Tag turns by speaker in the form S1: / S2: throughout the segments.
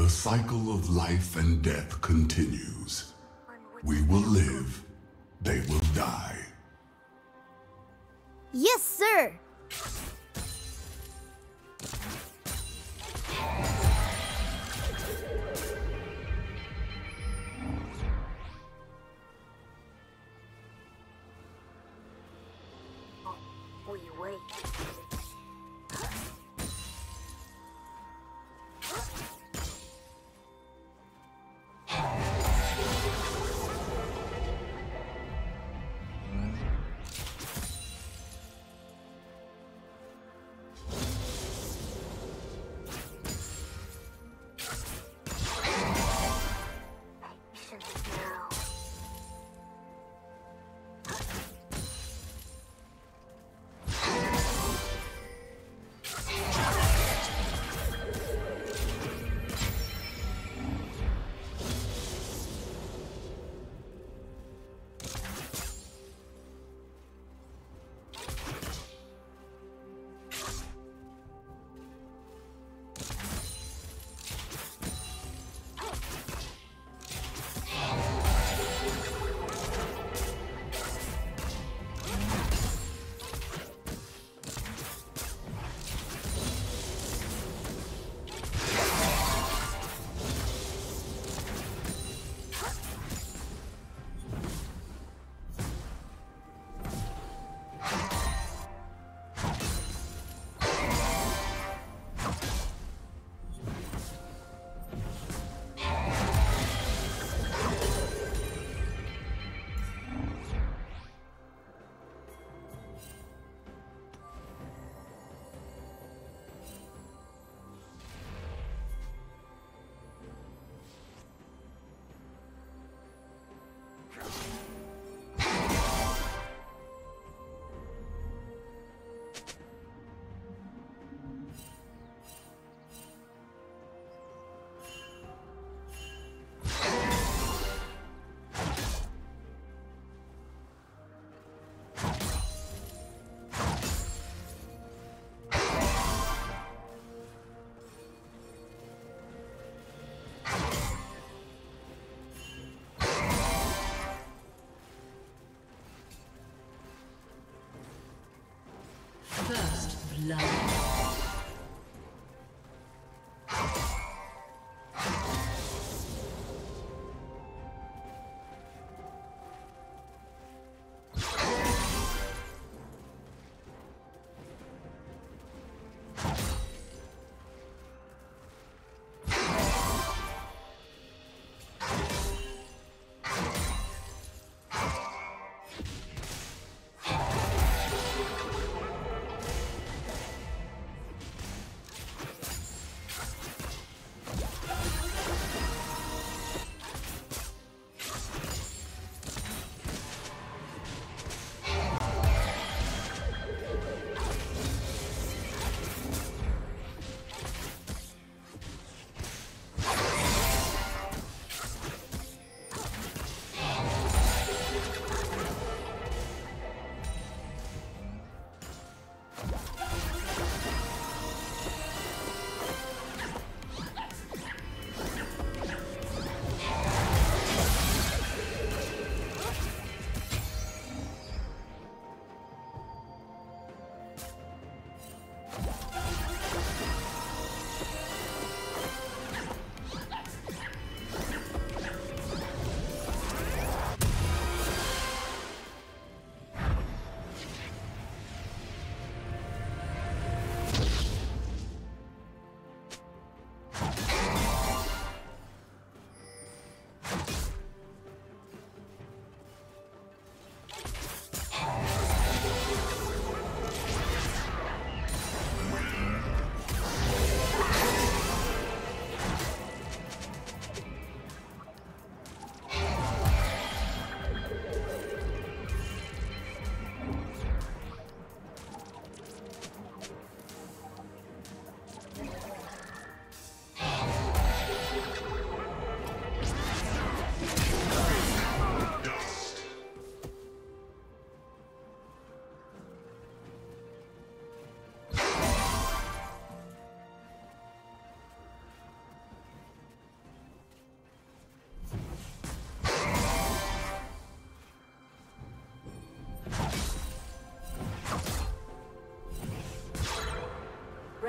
S1: The cycle of life and death continues. We will live, they will die.
S2: Yes, sir!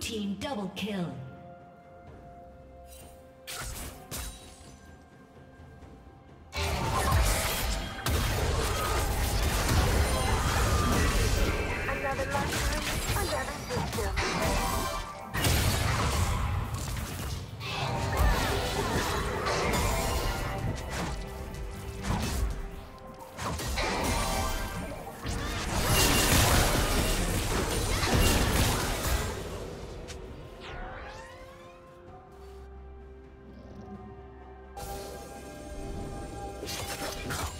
S3: Team double kill.
S2: No.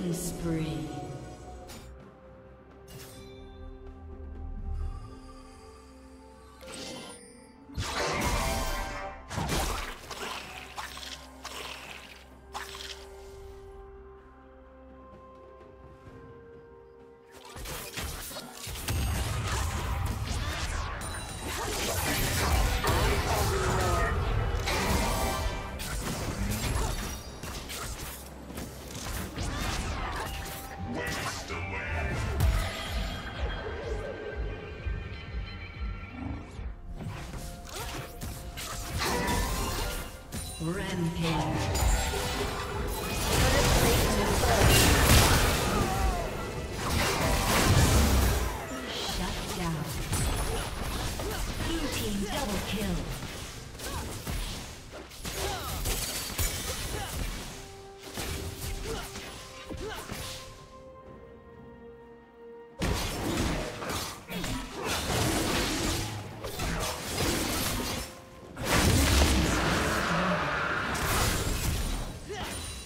S3: Killing spree.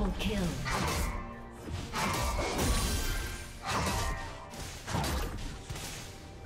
S3: Double kill.